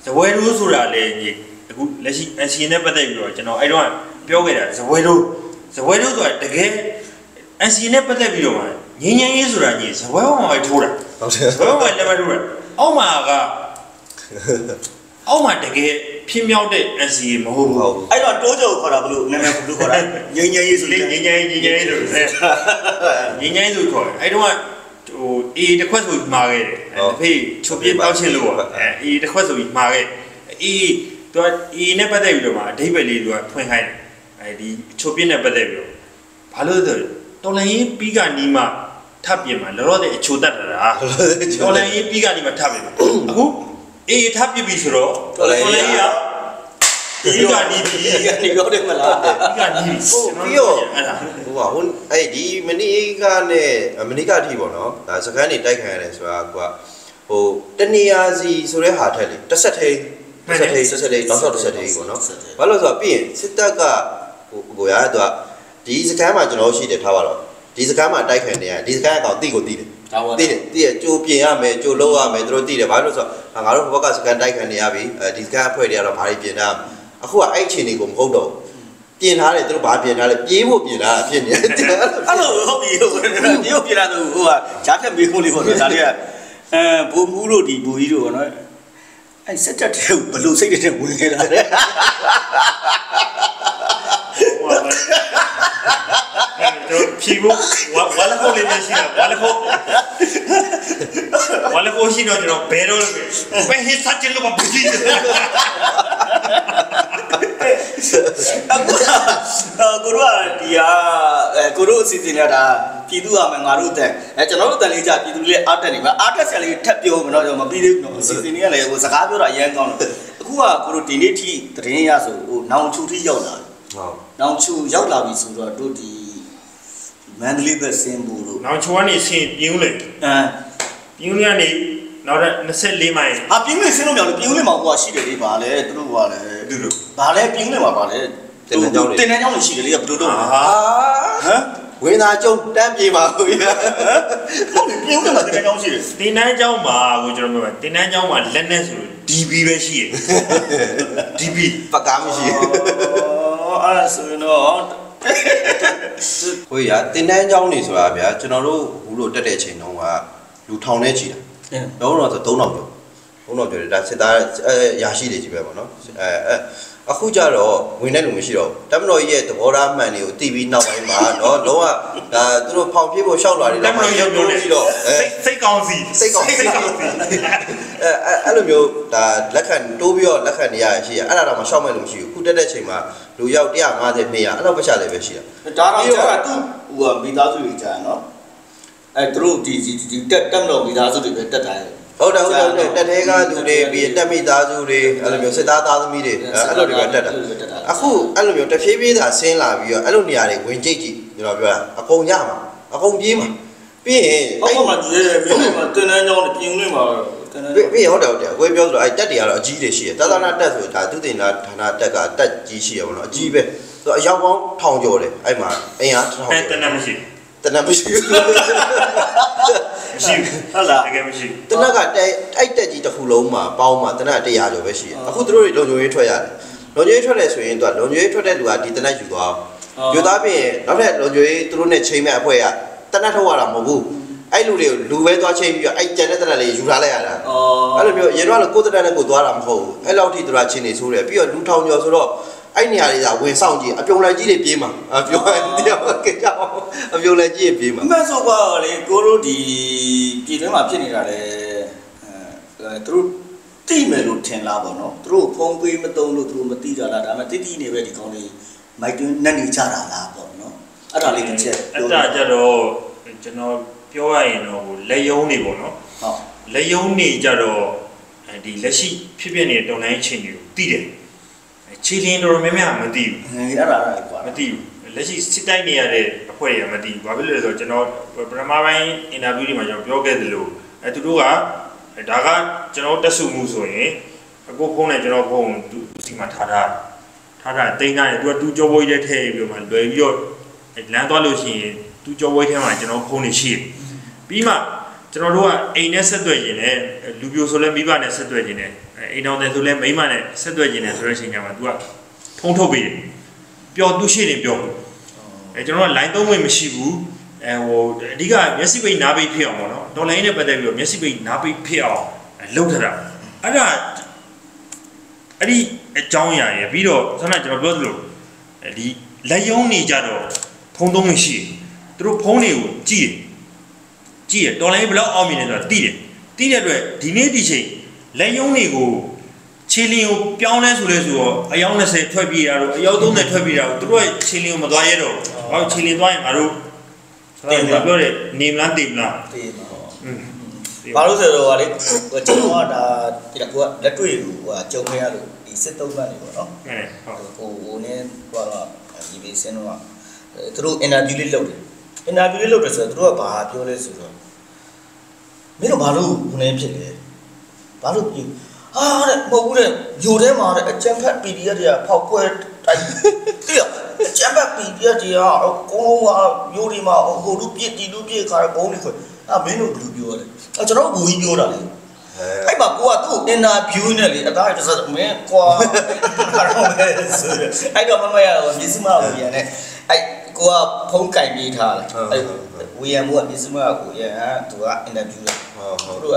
ဇဝဲတို့ဆိုတာလေညီ အခုလက်ရှိအရှင်နဲ့ပတ်သက်ပြီးတော့ကျွန်တော်အဲ့တော့ပြောခဲ့တာဇဝဲတို့ဇဝဲတို့ဆိုတာတကယ်အရှင်နဲ့ပတ်သက်ပြီးတော့ငင်းငင်းရေးဆိုတာညီဇဝဲဘောင်ပဲထိုးတာဟုတ်တယ်ဇဝဲဘောင်လည်းပဲထိုးတာအောက်မှာကအောက်မှာတကယ်ဖြစ်မြောက်တဲ့အစီမဟုတ်ဘူးဟုတ်ဘူးအဲ့တော့တိုးကြော်ခေါ်တာဘလို့နာမည်ဘလို့ခေါ်တာငိမ့်ငိမ့်ရေးဆိုလေလေငင်းငင်းငင်းငင်းလို့အဲငင်းငင်းဆိုခေါ်တယ်အဲ့တော့ဟိုအေးတစ်ခွက်ဆိုမှာခဲ့တယ်အဖေချုပ်ပြတောက်ချင်းလို့အဲအေးတစ်ခွက်ဆိုပြီးမှာခဲ့အေး သူကအေးနဲ့ပတ်သက်ပြီးတော့မှအဓိပ္ပာယ်လေးသူကဖွင့်ခိုင်းတယ်အဲဒီချုပ်ပြနဲ့ပတ်သက်ပြီးတော့ဘာလို့လဲဆိုတော်လိုင်းရင်ပြီးကနီးမှထပ်ပြင်မှာလောလောဆယ်အချိုတတ်တာလားတော်လိုင်းရင်ပြီးကနီးမှထပ်ပြင်အခုအေးထပ်ပြင်ပြီဆိုတော့တော်လိုင်းရင်ကပြီးကနီးပြီဒီကနေပြောတယ်မလားပြီးကနီးပြီဟုတ်ပြီးတော့အဲ့ဒါဟိုကဟိုအဲ့ဒီမနီကနဲ့မနီကအထိပေါ့နော်ဒါစကန်နေတိုက်ခံရတယ်ဆိုတာကဟိုတနေရာစီဆိုတဲ့ဟာထက်လေတစ်ဆက်ထိန် တစ်ဆက်ထိန်တစ်ဆက်ထိန်တော့တစ်ဆက်ထိန်ပေါ့နော်ဘာလို့လဲဆိုတော့ပြီးရင်စစ်တပ်ကဟိုကိုရကသူကဒီစကန်မှာကျွန်တော်ရှိတယ်ထားပါတော့ဒီစကန်မှာတိုက်ခံနေရဒီစကန်ကောင်တိကိုတိတယ်ဒါပါတိတယ်တိရကြိုးပြင်ရမယ်ကြိုးလုံးရမယ်သူတို့တိတယ်ဘာလို့လဲဆိုတော့ငါတို့ဘက်ကစကန်တိုက်ခံနေရပြီအဲဒီစကန်အဖွဲ့တွေကတော့ဘာတွေပြင်တာအခုကအဲ့ချိန်တွေကိုမဟုတ်တော့ပြင်ထားတယ်သူတို့ဘာပြင်ထားလဲပြေးဖို့ပြင်ထားတာဖြစ်နေတယ်အဲ့လိုဟုတ်ပြီဟုတ်တယ်ဒီကိုပြလာတော့ဟိုကဂျားဖြတ်မေးဖို့လေးပေါ့နော်ဒါလေးကအဲဘူမူးတို့ဒီဘူကြီးတို့ပေါ့နော် အဲ့စက်တက်တဲ့ဘလို့စိတ်တဲ့ဝင်ခဲ့တာလေ တော့ဖြီဖို့ဝါဝါလခိုလေးမရှိတာဝါလခိုဝါလခိုရှိတော့ကျွန်တော်ဘယ်တော့လဲဘယ်ဟစ်စချင်လို့မဘူးကြီးအခုအာကိုတို့ကဒီဟာအဲကိုတို့အစီအစဉ်ရတာပြည်သူ့အမယ်ငါတို့တက်အဲကျွန်တော်တို့တက်လေးကြပြည်သူလေးအားတက်နေမှာအားတက်ဆရာလေးထပ်ပြောမတော့ကျွန်တော်မပြီးသေးဘူးနော်အစီအစဉ်လေးကလည်းဟိုစကားပြောတာအရင်ကောင်းတယ်အခုကကိုတို့ဒီနေ့ထိတရင်ရဆိုဟိုနောင်ချူထိရောက်လာတယ် ဟုတ်နောင်ချူရောက်လာပြီဆိုတော့တို့ဒီမန္တလေးဘက်ဆင်းဖို့လို့နောက်ချိုကနေဆင်းပြင်းဦးလေအဲပြင်းဦးကနေနောက်တော့24မိုင်ဟာပြင်းလေးဆင်းလို့မရဘူးပြင်းလေးမှာဟိုကရှိတယ်လေဗာလဲသူတို့ကလည်းဒူဒူဗာလဲပြင်းလေးမှာဗာလဲတင်တန်းကျောင်းလေးရှိတယ်လေဘယ်လိုလုပ်လဲအာအာဟမ်ဝင်းသားကျုံတန်းပြေပါဘူးဗျာဟုတ်ပြီပြင်းလေးမှာတင်တန်းကျောင်းရှိတယ်တင်တန်းကျောင်းမှာကိုကျွန်တော်ပြောတင်တန်းကျောင်းမှာလက်နဲ့ဆိုလို့ DB ပဲရှိရ DB ပကားမရှိ အော်အဲ့ဆိုရင်တော့ ဟိုရတင်တန်းเจ้าနေဆိုတာဗျာကျွန်တော်တို့ဘူးလို့တက်တဲ့အချိန်တုန်းကလူထောင်နဲ့ချီတာတော့တော့ဆို3000ကျော်3000ကျော်တယ်ဒါစစ်သားအဲရာရှိတွေကြီးပဲပေါ့နော်အဲအဲအခုကြတော့ဝင်တဲ့လူမရှိတော့ဘူးတမတော်ကြီးရဲ့သဘောထားမှန်တွေကိုတီးပြီးနောက်ပိုင်းမှာနော်လုံးဝဒါသူတို့ဖောင်ပြဖို့ရှောက်လာတယ် တက်မလို့ရုပ်လို့လေ ပြီးတော့အဲ စိတ်စိတ်ကောင်းစီ စိတ်ကောင်းစိတ်ကောင်းအဲအဲ့လိုမျိုးဒါလက်ခံတိုးပြီးတော့လက်ခံနေရရှိရအဲ့ဒါတော့မရှောက်မဲ့လို့မရှိဘူးခုတက်တဲ့ချိန်မှာ လူရောက်150 200အဲ့လိုပတ်ချလည်းပဲရှိတာဒါတော့ကြာသူ့ဟိုကမိသားစုတွေကြာနော်အဲသူတို့ဒီဒီတက်တက်မလို့မိသားစုတွေပဲတက်တာလေဟုတ်တယ်ဟုတ်တယ်ဟုတ်တယ်တက်သေးကလူတွေပြီးတက်မိသားစုတွေအဲ့လိုမျိုးစစ်သားသားသမီးတွေအဲ့လိုတွေပဲတက်တာအခုအဲ့လိုမျိုးတဖြည်းဖြည်းသာဆင်းလာပြီးတော့အဲ့လိုနေရာတွေဝင်ကြိတ်ကြည့်ကျွန်တော်ပြောတာအကုန်ရမှာအကုန်ပြေးမှာပြီးရင်ဟုတ်ကဲ့မဒီလေပြင်းလေးမှာတင်တန်းကျောင်းပြင်းလေးမှာတင်တန်းကျောင်း ပြီးရင်ဟုတ်တယ်ဟုတ်တယ်ကိုပြောဆိုတော့အဲ့တက်တွေကတော့အကြီးတွေရှိတယ်တာသနာတက်ဆိုဒါသူတင်လာဌာနတက်ကတက်ကြီးရှိရပါတော့အကြီးပဲဆိုအရောက်ပေါင်းထောင်ကျော်တယ်အဲ့မှာအင်အားထောင်အဲတကျော်နန်းမရှိတနက်မရှိဘူးမရှိဟုတ်လားတကယ်မရှိတနက်ကတဲအဲ့တက်ကြီးတစ်ခုလုံးမှာပေါင်းမှာတနက်100ကျော်ပဲရှိတယ်အခုသူတို့တွေလုံခြုံရေးထွက်ရတယ်လုံခြုံရေးထွက်တယ်ဆိုရင်သူကလုံခြုံရေးထွက်တဲ့လူကဒီတနက်ယူသွားအောင်ယူသားပြင်နောက်ထပ်လုံခြုံရေးသူတို့နဲ့ချိန်မဲ့အဖွဲ့ကတနတ်ထုတ်ရတာမဟုတ်ဘူး အဲ့လူတွေကိုလူပဲသွားချိန်ပြီးတော့အဲ့ကျန်တဲ့တနတ်လေးယူထားလိုက်ရတာအော်အဲ့လိုမျိုးရေတော့လည်းကိုယ်တနတ်နဲ့ကိုယ်သွားတာမဟုတ်ဘူးအဲ့လောက်ထိသူကချင်းနေဆိုးတယ်ပြီးတော့လူထောင်ကျော်ဆိုတော့အဲ့နေရာတွေကဝင်ဆောင်ကြည့်အပြုံလိုက်ကြီးတွေပြေးမှာအပြုံလိုက်တရားကကြောက်အပြုံလိုက်ကြီးတွေပြေးမှာအမှန်ဆိုပါလေကိုတို့ဒီပြည်တွင်းမှာဖြစ်နေတာလေအဲသူတို့တိမယ်လို့ထင်လားပေါ့နော်သူတို့ဖုံးပေးမတုံးလို့သူတို့မသိကြလားဒါပေမဲ့တိတိနေပဲဒီကောင်းလေးမိုက်တွင်းနဲ့နေကြတာလားပေါ့နော်အဲ့ဒါလေးတစ်ချက်အဲ့ဒါကြတော့ကျွန်တော် ပြောရရင်တော့ဟိုလက်ယုံနေပေါ့နော်ဟုတ်လက်ယုံနေကြတော့အဲဒီလက်ရှိဖြစ်ဖြစ်နေတဲ့တော်လိုင်းချင်းတွေကိုသိတယ်အဲခြေလင်းတော်တော်များများမသိဘူးငယ်အဲ့ဒါအဲ့ကွာမသိဘူးလက်ရှိစစ်တိုက်နေရတဲ့အဖွဲ့တွေကမသိဘူးဘာဖြစ်လို့လဲဆိုတော့ကျွန်တော်ပထမပိုင်းအင်တာဗျူးတွေမှာကျွန်တော်ပြောခဲ့သလိုအဲသူတို့ကဒါကကျွန်တော်တက်စုမှုဆိုရင်အခုဖုန်းနဲ့ကျွန်တော်ဖုန်းသူစီမှာထားတာထားတာတိန်းထားတယ်သူကသူကြောဘွေးတဲ့ထဲပြီးတော့မှလွယ်ပြီးတော့လမ်းသွားလို့ရှိရင်သူကြောဘွေးထဲမှာကျွန်တော်ဖုန်းနေရှိတယ် ပြီးမှကျွန်တော်တို့ကအိမ်နဲ့ဆက်သွယ်ခြင်းနဲ့လူပြိုဆိုလဲမိဘနဲ့ဆက်သွယ်ခြင်းနဲ့အိမ်တော်တယ်ဆိုလဲမိမနဲ့ဆက်သွယ်ခြင်းနဲ့ဆိုတဲ့အချိန်ကျမှ तू ကဖုန်းထုတ်ပေးတယ်ပျော်သူရှိတယ်ပျော်အဲကျွန်တော်က line သုံးဝင်မရှိဘူးအဲဟိုအဓိကမျက်စိပိတ်နားပိတ်ဖြစ်အောင်ပေါ့နော်ဒေါ်လာရင်းနဲ့ပတ်သက်ပြီးတော့မျက်စိပိတ်နားပိတ်ဖြစ်အောင်လုပ်ထားတာအဲ့ဒါအဲ့ဒီအကြောင်းအရာရယ်ပြီးတော့ဆန္ဒကျွန်တော်ပြောသလိုဒီလက်ယုံနေကြတော့ဖုံးသုံးဝင်ရှိတယ်သူတို့ဖုံးတွေကိုကြည့်တယ် ကြည့်တယ်ဒေါ်လာရင်းဘယ်လောက်အောင်မြင်လဲဆိုတာသိတယ်သိတဲ့အတွက်ဒီနေ့ဒီချိန်လက်ယုံတွေကိုခြေလင်းကိုပြောင်းလဲဆိုလဲဆိုတော့အယောက်20ထွက်ပြေးတာတော့အယောက်30ထွက်ပြေးတာတော့သူတို့ရဲ့ခြေလင်းကိုမသွားရတော့ဘူး။ဘာလို့ခြေလင်းသွားရင်ငါတို့တင်ပြောတယ်နေမလားတင်မလားတေးမှာဟော။อืมဘာလို့ဆိုတော့ကလေဟိုကျွန်တော်ကဒါဒီကကိုကလက်တွေ့ဟိုကကြုံခဲ့ရလို့ဒီစစ်သုံးပတ်နေပေါ့နော်အဲဟုတ်ဟိုဟိုနဲ့ဟိုတော့ဒီဘေးစင်းတော့သူတို့အင်တာဗျူးလေးလုပ်တယ်အင်တာဗျူးလေးလုပ်တယ်ဆိုတော့သူတို့ကဘာပြောလဲဆိုတော့ မင်းတို့ဘာလို့ဟိုနေဖြစ်လဲဘာလို့ပြအာတဲ့မဟုတ်ဘူးတဲ့ယူထဲမှာတဲ့အချမ်းဖတ် PDF တွေကဖောက်ကွဲတိုက်တိရအချမ်းဖတ် PDF တွေကအကုန်လုံးကယူဒီမှာဟိုလူပြစ်ဒီလူပြစ်ခါဘုံတွေခွဲအာမင်းတို့ဘယ်လိုပြောလဲအကျွန်တော်ဘူကြီးပြောတာလေအဲ့မှာကိုကသူ့အင်တာဗျူးနဲ့လေအသားတစ်စက်မင်းကွာဘာလို့လဲဆိုတော့အဲ့တော့မမရတော့မြစ်စမကိုရနဲ့အဲ့ကိုကဖုံးကင်ပေးထားတယ်အဲ့ ဝီယမ်မိုးကမြစ်စမကိုရသူကအင်တာဗျူးလေဟုတ်ဟုတ်သူက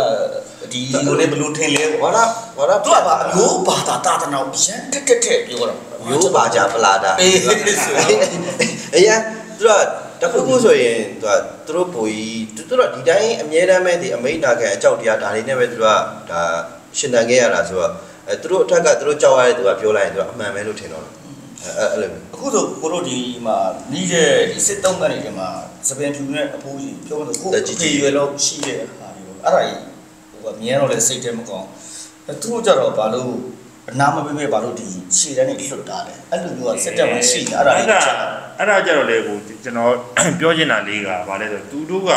ဒီလိုလေဘလို့ထင်လဲဝါရဝါရသူကဘာအမျိုးဘာသာတာတနာရန်တက်တက်တက်ပြောတာမျိုးပါကြပလာတာအေးဆိုအရင်သူကတခုခုဆိုရင်သူကသူတို့ဘူကြီးသူတို့ဒီတိုင်းအမြဲတမ်းပဲဒီအမိတ်နာခံအကြောက်တရားဒါတွေနဲ့ပဲသူကဒါရှင်တန်ခဲ့ရတာဆိုတော့အဲသူတို့အထက်ကသူတို့ကြောက်ရတဲ့သူကပြောလိုက်ရင်သူကအမှန်ပဲလို့ထင်တော့အဲအဲ့လိုမျိုးအခုဆိုကိုတို့ဒီမှာနီးတဲ့ဒီစစ်တုံးကနေဒီမှာ စပင်ဖြူနဲ့အဖိုးကြီးပြောလို့ကိုဒီရွယ်လောက်ရှိတဲ့ဟာတွေပေါ့အဲ့ဒါကြီးဟိုကမြင်တော့လဲစိတ်ထဲမကောင်းအဲသူတို့ကြတော့ဘာလို့အနာမပေးမဲ့ဘာလို့ဒီခြေတန်းနေလွတ်တာလဲအဲ့လိုမျိုးကစစ်တက်မှာရှိနေအဲ့ဒါအဲ့ကြီးဒါအဲ့ဒါကြတော့လေကိုကျွန်တော်ပြောချင်တာလေးကဘာလဲဆိုတော့သူတို့က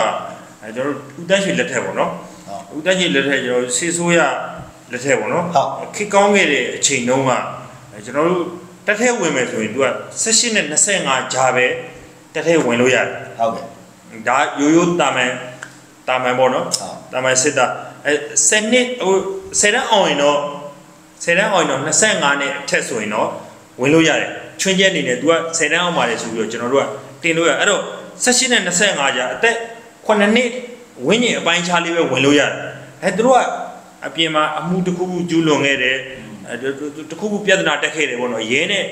အဲကျွန်တော်ဦးတန်းရှိလက်ထက်ပေါ့နော်ဦးတန်းရှိလက်ထက်ကျွန်တော်ဆေးဆိုးရလက်ထက်ပေါ့နော်ခစ်ကောင်းခဲ့တဲ့အချိန်တုန်းကကျွန်တော်တို့တက်ထဲဝင်မယ်ဆိုရင်သူက18နဲ့25ဂျာပဲ တက်ထဲဝင်လို့ရတယ်ဟုတ်ကဲ့ဒါရိုးရိုးတာမန်တာမန်ပေါ့နော်ဟုတ်တာမန်စစ်တာအဲ7နှစ်ဟို7တန်းအောင်ရင်တော့7တန်းအောင်ရင်တော့25နဲ့အထက်ဆိုရင်တော့ဝင်လို့ရတယ်ချွင်းချက်အနေနဲ့ तू က7တန်းအောင်ပါတယ်ဆိုပြီးတော့ကျွန်တော်တို့ကတင်လို့ရအဲ့တော့16နဲ့25ကြာအသက်9နှစ်ဝင်းကျင်အပိုင်းခြားလေးပဲဝင်လို့ရတယ်အဲသူတို့ကအပြင်မှာအမှုတစ်ခုခုကျူးလွန်ခဲ့တယ်အဲတစ်ခုခုပြဿနာတက်ခဲ့တယ်ပေါ့နော်ရဲနဲ့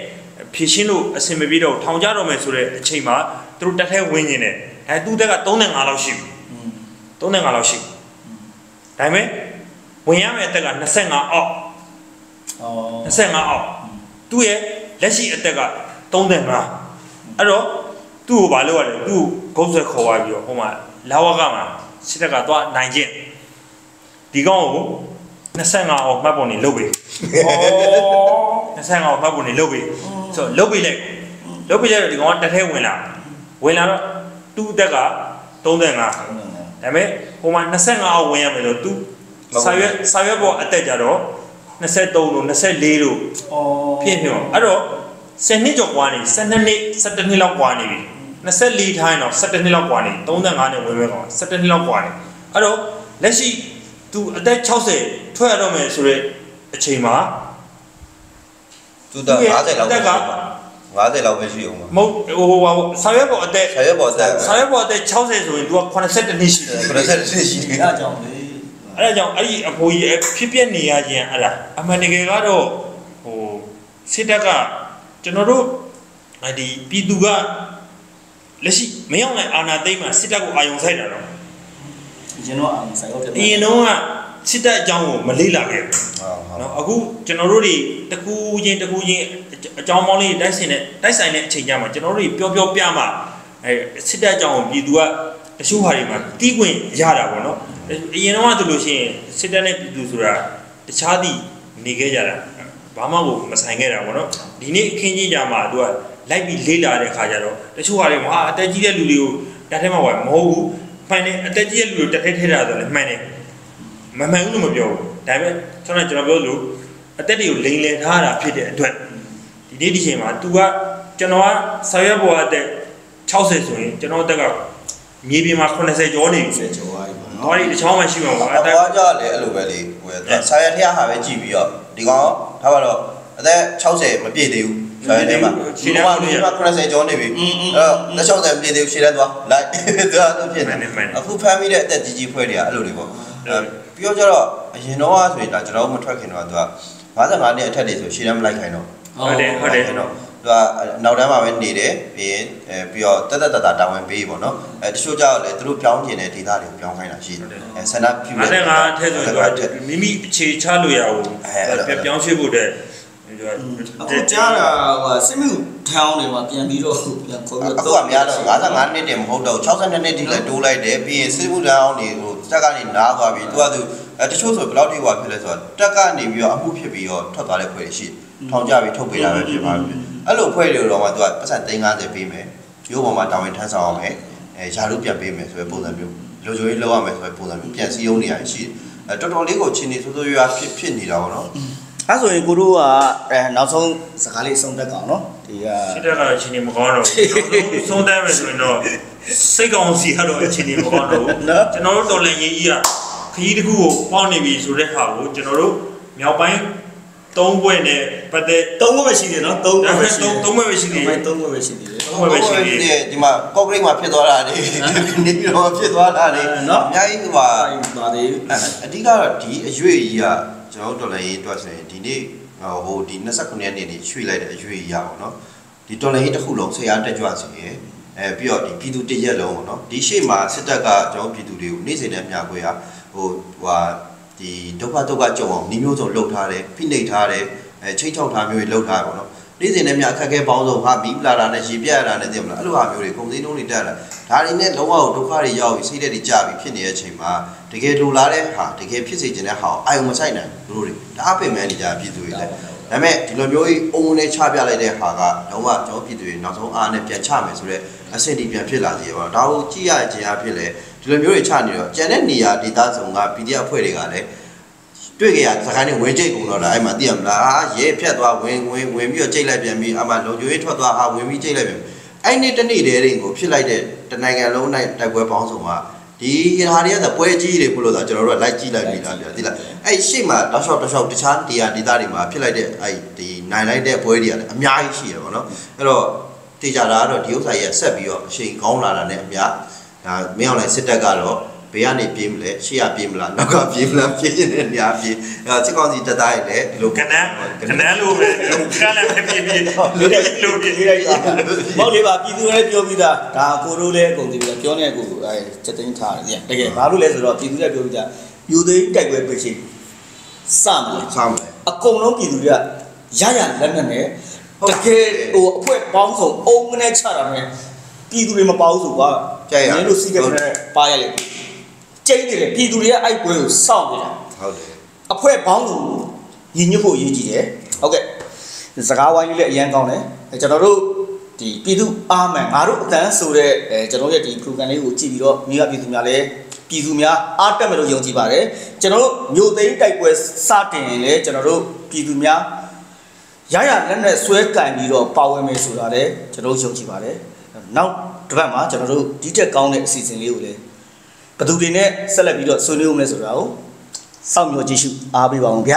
ဖြည့်ရှင်းလို့အဆင်မပြေတော့ထောင်ကြတော့မယ်ဆိုတဲ့အချိန်မှာသူတို့တက်ထဲဝင်းကျင်တယ်အဲသူ့တက်က35လောက်ရှိပြီ35လောက်ရှိပြီဒါပေမဲ့ဝင်ရမယ့်အသက်က25အောက်အော်25အောက်သူ့ရဲ့လက်ရှိအသက်က35အဲ့တော့သူ့ကိုဘာလုပ်ရလဲသူ့ကိုဂုတ်ဆွဲခေါ်သွားပြီးတော့ဟိုမှာလာဝကမှာစစ်တပ်ကသွားနိုင်ခြင်းဒီကောင်ကို 25အောက်မှတ်ပုံနေလုပ်ပေး 25အောက်မှတ်ပုံနေလုပ်ပေးဆိုတော့လုပ်ပေးလိုက်လုပ်ပေးလိုက်တော့ဒီကောင်ကတစ်ထဲဝင်လာဝင်လာတော့သူ့အသက်က35ဒါပေမဲ့ဟိုမှာ25အောက်ဝင်ရမယ်လို့သူစာရွက်စာရွက်ပေါ်အသက်ကြတော့23တို့24တို့ အော် ဖြစ်ဖြစ်အောင်အဲ့တော့10နှစ်ကျော်กว่าနေ12နှစ်17နှစ်လောက်กว่าနေပြီ24ထိုင်းတော့17နှစ်လောက်กว่าနေ35နဲ့ဝင်ပဲကောင်17နှစ်လောက်กว่าနေအဲ့တော့လက်ရှိ तू အသက်60ထွက်ရတော့မယ်ဆိုတော့အချိန်မှာသူတော့50လောက်အသက်က50လောက်ပဲရှိအောင်ပါမဟုတ်ဟိုဟိုဆာရွက်ပေါ်အသက်ဆရာရဲ့ပေါ်တက်ဆာရွက်ပေါ်အသက်60ဆိုရင် तू က82နှစ်ရှိတယ်90ရှိတယ်အဲ့ဒါကြောင့်လေအဲ့ဒါကြောင့်အဲ့ဒီအဖိုးကြီးဖြစ်ပြနေရခြင်းအဲ့ဒါအမှန်တကယ်ကတော့ဟိုစစ်တပ်ကကျွန်တော်တို့အဲ့ဒီပြည်သူကလက်ရှိမရောက်နိုင်အာဏာသိမ်းမှာစစ်တပ်ကိုအာရုံစိုက်တာတော့ ရင်တော့အောင်ဆိုင်ဟုတ်တယ်အရင်တော့ကစစ်တပ်အကြောင်းကိုမလေ့လာခဲ့ဘူးနော်အခုကျွန်တော်တို့တွေတကူချင်းတကူချင်းအကြောင်းပေါင်းလေးတိုက်ဆိုင်တဲ့တိုက်ဆိုင်တဲ့အချိန်ကြမှာကျွန်တော်တို့တွေပျော်ပျော်ပြမှာအဲစစ်တပ်အကြောင်းကိုပြည်သူကတချို့ဟာတွေမှာတီးခွင့်ရတာပေါ့နော်အရင်တော့ဆိုလို့ရှိရင်စစ်တပ်နဲ့ပြည်သူဆိုတာတခြားသည့်နေခဲ့ကြတာဘာမှကိုမဆိုင်ခဲ့တာပေါ့နော်ဒီနေ့အခင်းကြီးကြမှာသူကလိုက်ပြီးလေးလာတဲ့ခါကျတော့တချို့ဟာတွေမှာအတက်ကြီးတဲ့လူတွေကိုတတ်ထဲမှာဝယ်မဟုတ်ဘူး မှန်တယ်အတက်ကြီးတဲ့လူတွေတက်ထဲထဲတာဆိုလည်းမှန်တယ်မမှန်ဘူးလို့မပြောဘူးဒါပေမဲ့ကျွန်တော်ကျွန်တော်ပြောလို့အတက်တွေကိုလိန်လည်ထားတာဖြစ်တဲ့အတွက်ဒီနေ့ဒီချိန်မှာ तू ကကျွန်တော်ကဆာရွက်ပေါ်အတက်60ဆိုရင်ကျွန်တော်အတက်ကမြေပြင်မှာ80ကျော်နေပြီဆက်ကျော်သွားပြီပေါ့။နော်ဟောဒီတစ်ချောင်းမှရှိမှာပေါ့အအသက်ပေါ်ကလည်းအဲ့လိုပဲလေဟိုဆာရထရဟာပဲကြည့်ပြီးတော့ဒီကောင်ထားပါတော့အသက်60မပြည့်သေးဘူး ဆာရထဲမှာဒီမှာဒီမှာ90ကျော်နေပြီအဲ့တော့လက်60မပြည့်သေးဘူးရှေ့တန်းသွားလိုက်သူကတော့ဖြစ်နေအခုဖမ်းပြီးတဲ့အသက်ကြီးကြီးဖွဲ့တွေကအဲ့လိုတွေပေါ့ပြီးတော့ကျတော့အရင်တော့ဆိုရင်ဒါကျွန်တော်မထွက်ခင်တော့သူက55နှစ်အထက်တွေဆိုရှေ့တန်းမလိုက်ခိုင်းတော့ဟုတ်တယ်ဟုတ်တယ်နော်သူကနောက်တန်းမှာပဲနေတယ်ပြီးရင်အဲပြီးတော့တက်တက်တတာတာဝန်ပေးပေါ့နော်အဲတချို့ကြောက်လေသူတို့ပြောင်းကျင်တဲ့ဒေသတွေကိုပြောင်းခိုင်းတာရှိတယ်အဲဆန္ဒပြုအဲ့ဒါငါထဲဆိုတော့မိမိအခြေချလို့ရအောင်ပြောင်းရွှေ့ဖို့တဲ့ ဒီကအခုကြားတာဟိုစစ်မှုထောင်းတွေမှာပြန်ပြီးတော့ပြန်ခေါ်ပြီးအခုကများတော့55နှစ်တင်မဟုတ်တော့62နှစ်တိလည်းတိုးလိုက်တယ်ပြီးရင်စစ်မှုတန်းအောင်နေဟိုတက်ကနေနားသွားပြီသူကသူအဲတချို့ဆိုဘယ်လောက်ထိဟိုဖြစ်လဲဆိုတော့တက်ကနေပြီးတော့အမှုဖြစ်ပြီးတော့ထွက်သွားတဲ့ဖွဲ့ရှိထောင်ကြပြီးထုတ်ပေးတာပဲဖြစ်ပါပြီအဲ့လိုဖွဲ့တွေတော့မှသူကပတ်စံ350ပေးမယ်ရိုးပေါ်မှာတာဝန်ထမ်းဆောင်အောင်မယ်အဲယာရုပြန်ပေးမယ်ဆိုတဲ့ပုံစံမျိုးလူချိုကြီးလောက်ရမယ်ဆိုတဲ့ပုံစံမျိုးပြန်စည်းရုံးနေရရှိအဲတော်တော်လေးကိုချင်းနေဆိုးဆိုးရွားဖြစ်ဖြစ်နေတာပေါ့နော် အဲ့ဆိုရင်ကိုတို့ကအဲနောက်ဆုံးစကားလေးဆုံးသက်ကောင်နော်ဒီကစစ်တပ်ကအချိန်ကြီးမကောင်းတော့ဘူးသုံးတမ်းမယ်ဆိုရင်တော့စိတ်ကောင်းစီကတော့အချိန်ကြီးမကောင်းတော့ဘူးကျွန်တော်တို့တော်လန်ရေးကြီးကခကြီးတစ်ခုကိုပေါက်နေပြီဆိုတဲ့ဟာကိုကျွန်တော်တို့မြောက်ပိုင်းသုံးဘွဲ့နဲ့ပတ်သက်သုံးဘက်ပဲရှိတယ်နော်သုံးဘဒါက်ပေပဲမဲ့ရှိတယ်သုံးဘွဲ့ပဲရှိသေးတယ်သုံးဘက်ပဲရှိတယ်သုံးဘွဲ့ပဲရှိသေးတယ်ဒီမှာကော့ဂရိတ်မှာဖြစ်သွားတာလေနေပြီးတော့ဖြစ်သွားတာလေအများကြီးဟိုပါပါသေးအဓိကတော့ဒီအရွေကြီးက ကျွန်တော်တို့ဒေါ်လာရေးအတွက်ဆိုရင်ဒီနေ့ဟိုဒီ29ရက်နေ့နေရွှေ့လိုက်တဲ့အရွေကြီးရပါတော့နော်ဒီဒေါ်လာရေးတစ်ခုလုံးဆရာတက်ကြွစီရယ်အဲပြီးတော့ဒီပြည်သူတရက်လုံးပေါ့နော်ဒီရှေ့မှာစစ်တပ်ကကျွန်တော်ပြည်သူတွေကိုနေ့စဉ်နဲ့မျှခွေရဟိုဟိုဒီဒုက္ခဒုက္ခကြုံအောင်နှီးမျိုးစုံလှုပ်ထားတယ်ဖိနှိပ်ထားတယ်အဲချိတ်ချောက်ထားမျိုးတွေလှုပ်ထားတယ်ပေါ့နော် နေ့စဉ်နဲ့မျှအခက်အခဲပေါင်းစုံဟာမီးပလာတာနဲ့ရေပြတ်ရတာနဲ့သိမလားအဲ့လိုဟာမျိုးတွေကုန်စည်နှုန်းတွေတက်လာဒါတွေနဲ့လုံးဝဒုက္ခတွေရောက်ပြီးစိတ်ဓာတ်တွေကျပြီးဖြစ်နေတဲ့အချိန်မှာတကယ်လိုလားတဲ့ဟာတကယ်ဖြစ်စေချင်တဲ့ဟာကိုအာယုံမဆိုင်နိုင်ဘူးတို့တွေဒါအပင်မန်းနေကြပြည်သူတွေလည်းဒါပေမဲ့ဒီလိုမျိုးကြီးအုံနဲ့ချပြလိုက်တဲ့ဟာကလုံးဝကျွန်တော်ပြည်သူတွေနောက်ဆုံးအားနဲ့ပြန်ချမယ်ဆိုတော့အဆင့်ဒီပြန်ဖြစ်လာစေပါတော့ဒါကိုကြည့်ရခြင်းအဖြစ်လေဒီလိုမျိုးတွေချနေတော့ကျန်တဲ့နေရာဒေသဆောင်က PDF အဖွဲ့တွေကလည်း တွေ့ကြရစကိုင်းနဲ့ဝင်ကြိတ်ကုန်တော့လားအဲ့မှာသိရမလားအာရဲဖြတ်သွားဝင်ဝင်ဝင်ပြီးတော့ကြိတ်လိုက်ပြန်ပြီးအမှလုံကျွေးထွက်သွားအာဝင်ပြီးကြိတ်လိုက်ပြန်အဲ့နေ့တနေ့တည်းတွေကိုဖြစ်လိုက်တဲ့တနိုင်ငံလုံးနိုင်တိုက်ပွဲပေါင်းစုံကဒီဟာတွေကသပွဲကြီးတွေဘလို့ဆိုကျွန်တော်တို့ကလိုက်ကြည့်လိုက်ပြီလားပြသိလားအဲ့ရှေ့မှာတောက်လျှောက်တောက်လျှောက်တခြားနေရာဒေသတွေမှာဖြစ်လိုက်တဲ့အဲ့ဒီနိုင်လိုက်တဲ့ပွဲတွေကလည်းအများကြီးရှိရပါတော့အဲ့တော့တေချာတာကတော့ဒီဥစ္စာကြီးကဆက်ပြီးတော့အချိန်ကောင်းလာတာနဲ့အများဒါမင်းအောင်လိုက်စစ်တပ်ကတော့ ဘေးကနေပြေးမလဲရှေ့ကပြေးမလားနောက်ကပြေးမလားပြေးနေတဲ့နေရာပြေးအဲစစ်ကောင်စီတပ်သားတွေလည်းဒီလိုကနန်းကနန်းလိုပဲကနန်းပဲပြပြလိုတယ်လိုတယ်လေးလိုက်မဟုတ်လေပါပြည်သူလည်းပြောပြီးသားဒါကိုတို့လည်းအကုန်သိပြီးသားပြောနေကိုအဲချက်သိမ်းထားတယ်တကယ်ဘာလို့လဲဆိုတော့ပြည်သူလည်းပြောပြီးသားယူသိမ်းတိုက်ပွဲပဲရှိစမယ်ဆောင်းတယ်အကုန်လုံးပြည်သူတွေကရရလက်နဲ့နဲ့တကယ်ဟိုအဖွဲပေါင်းစုံအုံနဲ့ချတာနဲ့ပြည်သူတွေမပေါဘူးဆိုကွာနင်းတို့စီးကတဲ့ပါရလေ ကျိန်းနေတယ်ပြည်သူတွေကအဲ့ပွဲကိုစောင့်နေတာဟုတ်တယ်အဖွဲပေါင်းစုံညီညွတ်ဖို့အရေးကြီးတယ်ဟုတ်ကဲ့စကားဝိုင်းလေးလည်းအရန်ကောင်းတယ်အဲကျွန်တော်တို့ဒီပြည်သူအားမှန်ငါတို့အတန်းဆိုတဲ့အဲကျွန်တော်ရဲ့ဒီ program လေးကိုကြည့်ပြီးတော့မိဘပြည်သူများလည်းပြည်သူများအားတက်မယ်လို့ယုံကြည်ပါတယ်ကျွန်တော်တို့မြို့သိမ်းတိုက်ပွဲစတင်ရင်လည်းကျွန်တော်တို့ပြည်သူများရရလက်နဲ့ဆွဲကင်ပြီးတော့ပါဝင်မယ်ဆိုတာလည်းကျွန်တော်ယုံကြည်ပါတယ်နောက်တစ်ပတ်မှာကျွန်တော်တို့ဒီတက်ကောင်းတဲ့အစီအစဉ်လေးကိုလည်း ဘယ်သူတွေနဲ့ဆက်လက်ပြီးတော့ဆွေးနွေးဦးမလဲဆိုတာကိုစောင့်မျှော်ကြည့်ရှုအားပေးပါအောင်ဗျ